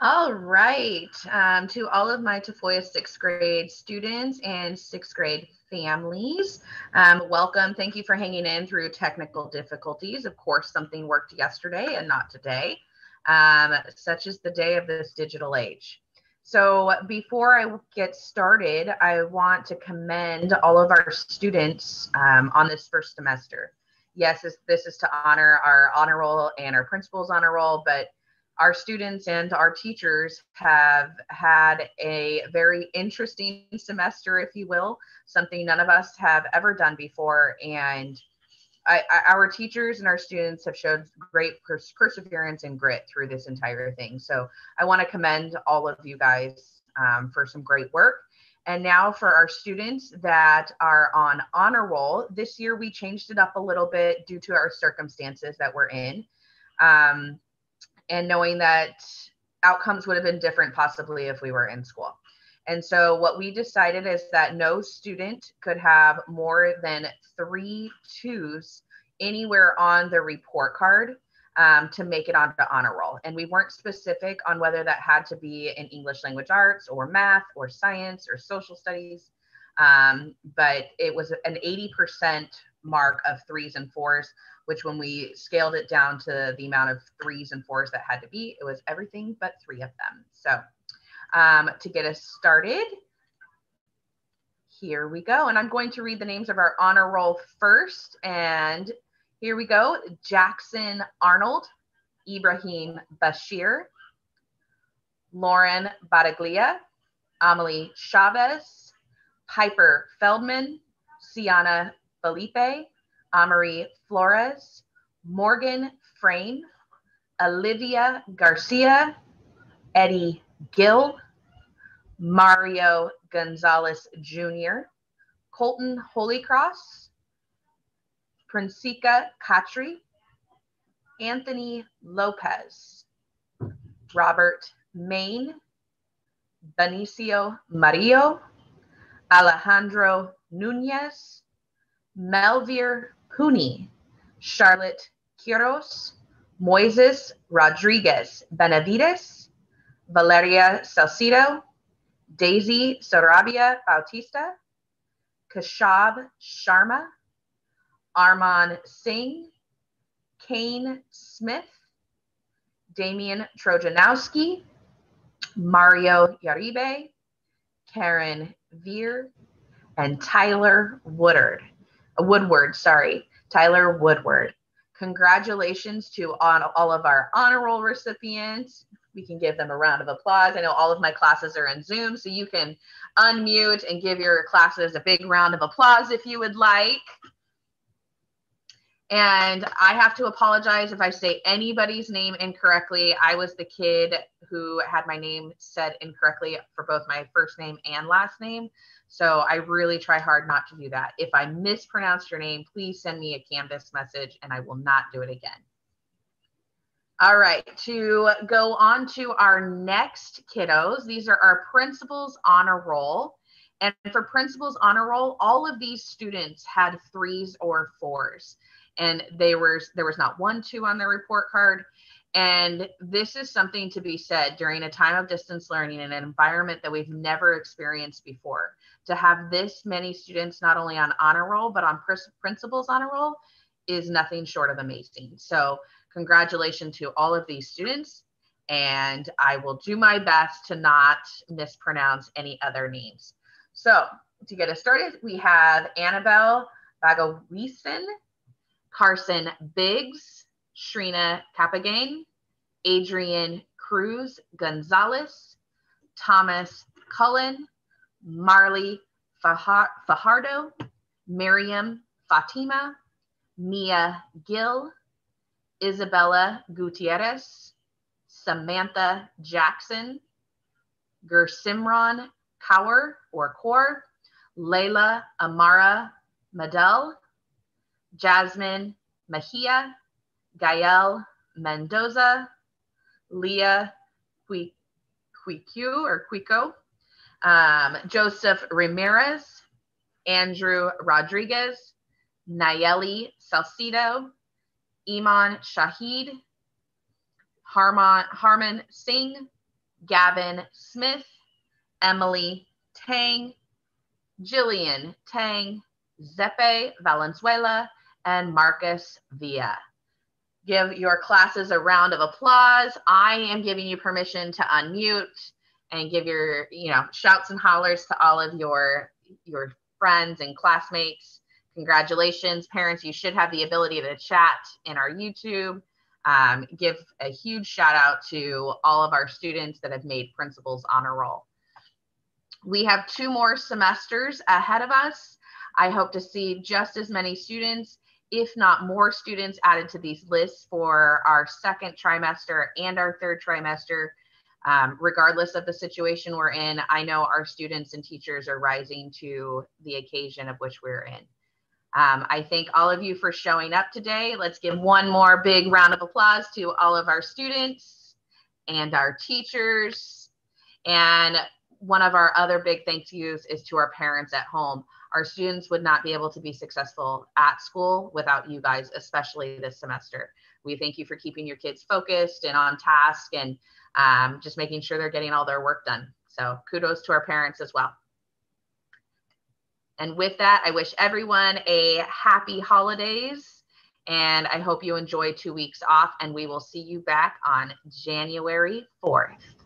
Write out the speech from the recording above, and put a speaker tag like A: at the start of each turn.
A: All right. Um, to all of my Tafoya sixth grade students and sixth grade families, um, welcome. Thank you for hanging in through technical difficulties. Of course, something worked yesterday and not today, um, such is the day of this digital age. So before I get started, I want to commend all of our students um, on this first semester. Yes, this, this is to honor our honor roll and our principal's honor roll, but our students and our teachers have had a very interesting semester, if you will, something none of us have ever done before. And I, our teachers and our students have showed great pers- perseverance and grit through this entire thing. So I want to commend all of you guys um, for some great work. And now for our students that are on honor roll, this year we changed it up a little bit due to our circumstances that we're in. Um, and knowing that outcomes would have been different possibly if we were in school. And so what we decided is that no student could have more than three twos anywhere on the report card um, to make it onto honor roll. And we weren't specific on whether that had to be in English language arts or math or science or social studies. Um, but it was an 80% mark of threes and fours, which when we scaled it down to the amount of threes and fours that had to be, it was everything but three of them. So um, to get us started, here we go. And I'm going to read the names of our honor roll first. And here we go. Jackson Arnold, Ibrahim Bashir, Lauren Badaglia, Amelie Chavez, Piper Feldman, Sienna Felipe, Amory Flores, Morgan Frame, Olivia Garcia, Eddie Gill, Mario Gonzalez Jr., Colton Holycross, Princeka Katri, Anthony Lopez, Robert Main, Benicio Mario, Alejandro Nunez, Melvir Puni, Charlotte Quiros, Moises Rodriguez Benavides, Valeria Salcido, Daisy Sarabia Bautista, Kashab Sharma, Arman Singh, Kane Smith, Damian Trojanowski, Mario Yaribe, Karen Veer, and Tyler Woodard. Woodward, sorry, Tyler Woodward. Congratulations to on all of our honor roll recipients. We can give them a round of applause. I know all of my classes are in Zoom, so you can unmute and give your classes a big round of applause if you would like. And I have to apologize if I say anybody's name incorrectly. I was the kid who had my name said incorrectly for both my first name and last name. So I really try hard not to do that. If I mispronounced your name, please send me a Canvas message and I will not do it again. All right, to go on to our next kiddos, these are our principals honor roll. And for principals honor roll, all of these students had threes or fours. And they were there was not one two on their report card. And this is something to be said during a time of distance learning in an environment that we've never experienced before to have this many students not only on honor roll but on principals honor roll is nothing short of amazing. So congratulations to all of these students and I will do my best to not mispronounce any other names. So to get us started, we have Annabelle Bagawiesen, Carson Biggs, Shrina Capagain, Adrian Cruz Gonzalez, Thomas Cullen, Marley Fajardo, Miriam Fatima, Mia Gill, Isabella Gutierrez, Samantha Jackson, Gersimron Kaur or Kaur, Layla Amara Madel, Jasmine Mejia, Gael Mendoza, Leah Quicu or Quico, um, Joseph Ramirez, Andrew Rodriguez, Nayeli Salcido, Iman Shahid, Harman, Harman Singh, Gavin Smith, Emily Tang, Jillian Tang, Zepe Valenzuela, and Marcus Villa. Give your classes a round of applause. I am giving you permission to unmute and give your, you know, shouts and hollers to all of your your friends and classmates. Congratulations, parents. You should have the ability to chat in our YouTube. Um, give a huge shout out to all of our students that have made principals honor roll. We have two more semesters ahead of us. I hope to see just as many students, if not more students added to these lists for our second trimester and our third trimester. Um, regardless of the situation we're in, I know our students and teachers are rising to the occasion of which we're in. Um, I thank all of you for showing up today. Let's give one more big round of applause to all of our students and our teachers. And one of our other big thank yous is to our parents at home. Our students would not be able to be successful at school without you guys, especially this semester. We thank you for keeping your kids focused and on task and um, just making sure they're getting all their work done. So kudos to our parents as well. And with that, I wish everyone a happy holidays. And I hope you enjoy two weeks off. And we will see you back on January 4th.